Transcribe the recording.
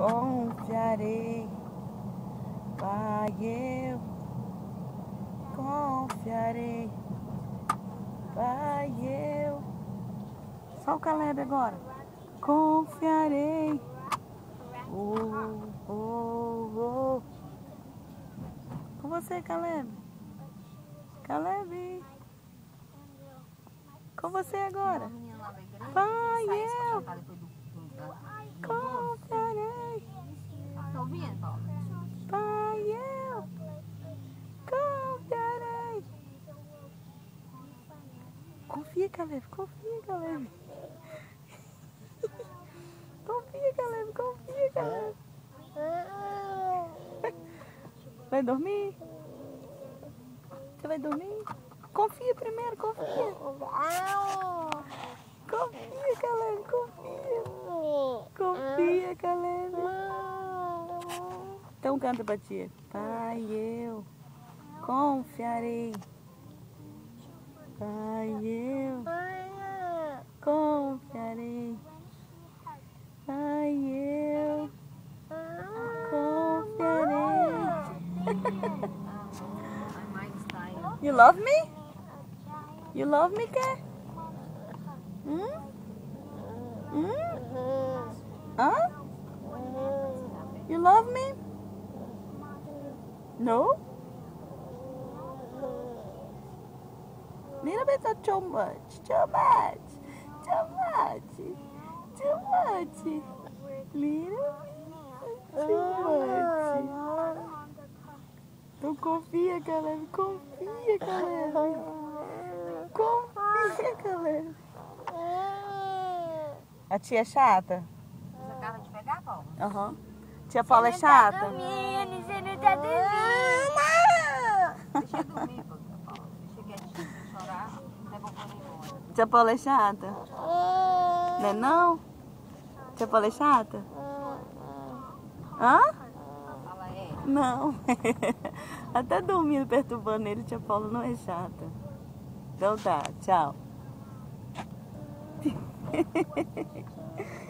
Confiarei, Pai, eu confiarei, Pai, eu. Só o Caleb agora. Confiarei. Oh, oh, oh. Com você, Caleb. Caleb. Com você agora. Pai, eu. Confiarei. Tá ouvindo? Pai, eu. Confia, Caleb. Confia, Caleb. Confia, Caleb. Confia, Caleb. Vai dormir? Você vai dormir? Confia primeiro. Confia, Caleb, confia. Confia, Caleb. Então canta pra tia. Pai, eu confiarei. Pai, eu confiarei. Pai, eu confiarei. You love me? You love me, Ké? Hum? Hum? Hã? You love me? No? Little bit of too much. Too much. Too much. Too much. Little bit too much. Então confia, Caleb. Confia, Caleb. Confia, Caleb. A tia é chata? Você acaba de pegar, Paulo? Aham. Tia Paula é chata? Eu dormir. Tia Paula é chata? Não é não? Tia Paula é chata? Hã? Não. Até dormindo perturbando ele, tia Paula não é chata. Então tá, tchau.